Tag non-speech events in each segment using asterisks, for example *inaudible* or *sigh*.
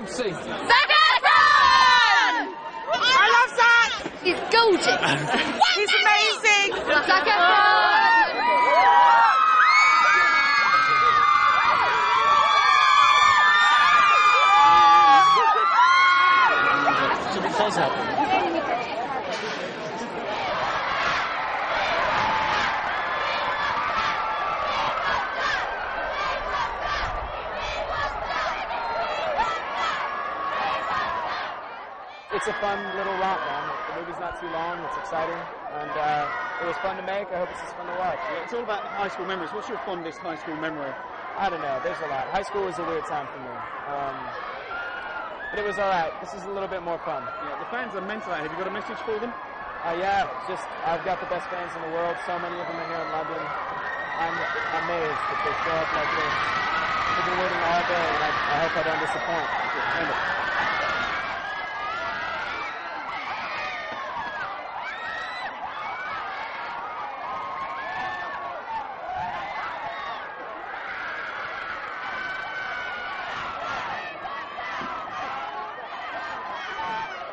bankruptcy. Zac Efron! I love Zac. He's gorgeous. *laughs* He's amazing. Zac Efron! Something does It's a fun little romp, man. The movie's not too long. It's exciting, and uh, it was fun to make. I hope it's just fun to watch. Yeah, it's all about high school memories. What's your fondest high school memory? I don't know. There's a lot. High school was a weird time for me, um, but it was all right. This is a little bit more fun. Yeah, the fans are mental. Have you got a message for them? Uh, yeah, just I've got the best fans in the world. So many of them are here in London. I'm amazed that they show up like this. I've been waiting all day, and I, I hope I don't disappoint.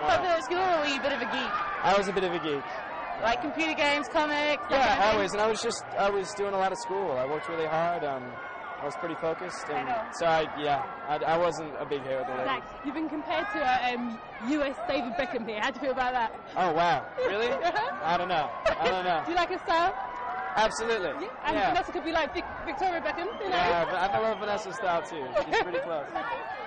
Up at school, or were you a bit of a geek? I was a bit of a geek. Like computer games, comics? that kind Yeah, of always. And I was just, I was doing a lot of school. I worked really hard. Um, I was pretty focused, and so I, yeah, I, I wasn't a big with the. Zac, you've been compared to a um, US David Beckham here. How do you feel about that? Oh wow, really? *laughs* I don't know. I don't know. Do you like his style? Absolutely. Yeah, And Yeah. Vanessa could be like Vic- Victoria Beckham, you know? Yeah, but I love Vanessa's style too. She's pretty close. *laughs*